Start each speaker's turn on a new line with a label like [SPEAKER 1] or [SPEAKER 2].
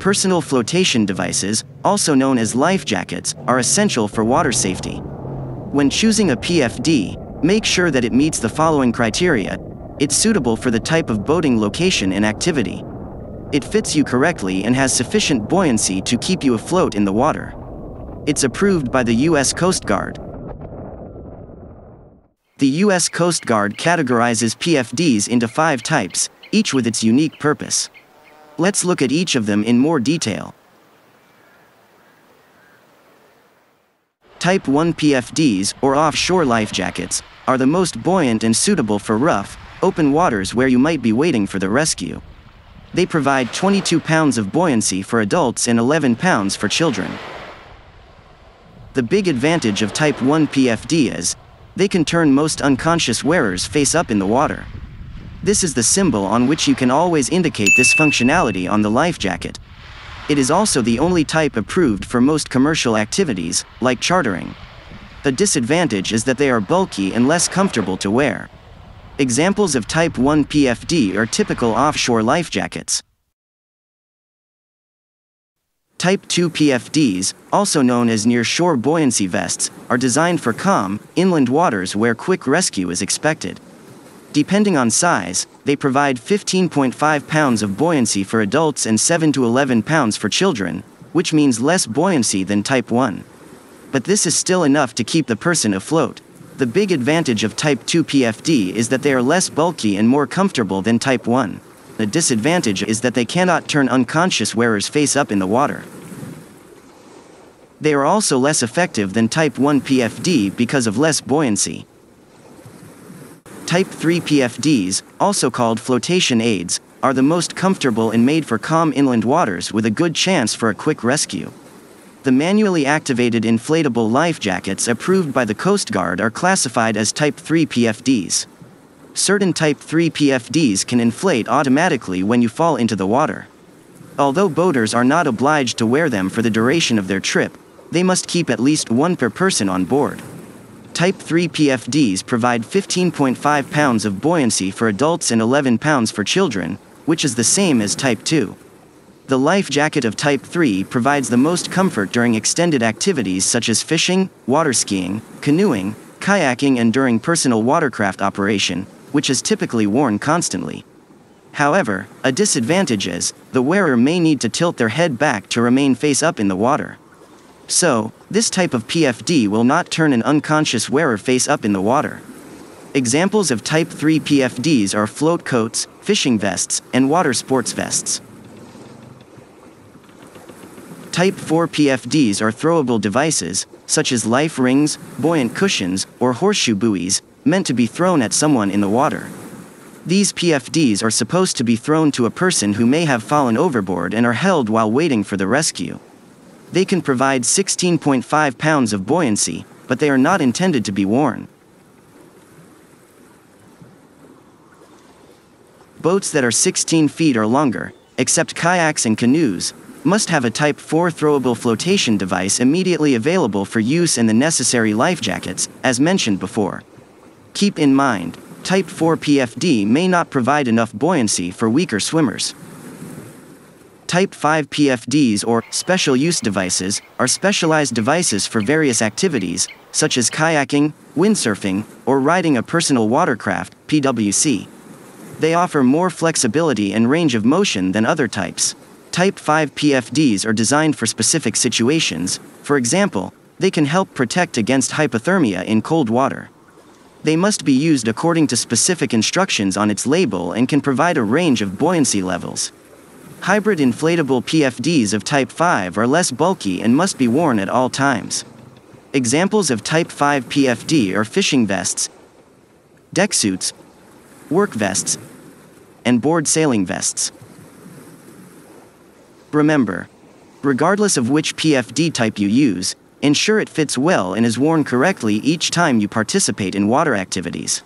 [SPEAKER 1] Personal flotation devices, also known as life jackets, are essential for water safety. When choosing a PFD, make sure that it meets the following criteria. It's suitable for the type of boating location and activity. It fits you correctly and has sufficient buoyancy to keep you afloat in the water. It's approved by the U.S. Coast Guard. The U.S. Coast Guard categorizes PFDs into five types, each with its unique purpose. Let's look at each of them in more detail. Type 1 PFDs, or offshore life jackets, are the most buoyant and suitable for rough, open waters where you might be waiting for the rescue. They provide 22 pounds of buoyancy for adults and 11 pounds for children. The big advantage of Type 1 PFD is, they can turn most unconscious wearers face up in the water. This is the symbol on which you can always indicate this functionality on the life jacket. It is also the only type approved for most commercial activities, like chartering. The disadvantage is that they are bulky and less comfortable to wear. Examples of Type 1 PFD are typical offshore life jackets. Type 2 PFDs, also known as near-shore buoyancy vests, are designed for calm, inland waters where quick rescue is expected. Depending on size, they provide 15.5 pounds of buoyancy for adults and 7 to 11 pounds for children, which means less buoyancy than Type 1. But this is still enough to keep the person afloat. The big advantage of Type 2 PFD is that they are less bulky and more comfortable than Type 1. The disadvantage is that they cannot turn unconscious wearers face up in the water. They are also less effective than Type 1 PFD because of less buoyancy. Type 3 PFDs, also called flotation aids, are the most comfortable and made for calm inland waters with a good chance for a quick rescue. The manually activated inflatable life jackets approved by the Coast Guard are classified as Type 3 PFDs. Certain Type 3 PFDs can inflate automatically when you fall into the water. Although boaters are not obliged to wear them for the duration of their trip, they must keep at least one per person on board. Type 3 PFDs provide 15.5 pounds of buoyancy for adults and 11 pounds for children, which is the same as Type 2. The life jacket of Type 3 provides the most comfort during extended activities such as fishing, water skiing, canoeing, kayaking, and during personal watercraft operation, which is typically worn constantly. However, a disadvantage is, the wearer may need to tilt their head back to remain face up in the water. So, this type of PFD will not turn an unconscious wearer face up in the water. Examples of Type 3 PFDs are float coats, fishing vests, and water sports vests. Type 4 PFDs are throwable devices, such as life rings, buoyant cushions, or horseshoe buoys, meant to be thrown at someone in the water. These PFDs are supposed to be thrown to a person who may have fallen overboard and are held while waiting for the rescue. They can provide 16.5 pounds of buoyancy, but they are not intended to be worn. Boats that are 16 feet or longer, except kayaks and canoes, must have a Type 4 throwable flotation device immediately available for use and the necessary life jackets, as mentioned before. Keep in mind, Type 4 PFD may not provide enough buoyancy for weaker swimmers. Type 5 PFDs or special use devices are specialized devices for various activities, such as kayaking, windsurfing, or riding a personal watercraft, PWC. They offer more flexibility and range of motion than other types. Type 5 PFDs are designed for specific situations, for example, they can help protect against hypothermia in cold water. They must be used according to specific instructions on its label and can provide a range of buoyancy levels. Hybrid inflatable PFDs of Type 5 are less bulky and must be worn at all times. Examples of Type 5 PFD are fishing vests, deck suits, work vests, and board sailing vests. Remember, regardless of which PFD type you use, ensure it fits well and is worn correctly each time you participate in water activities.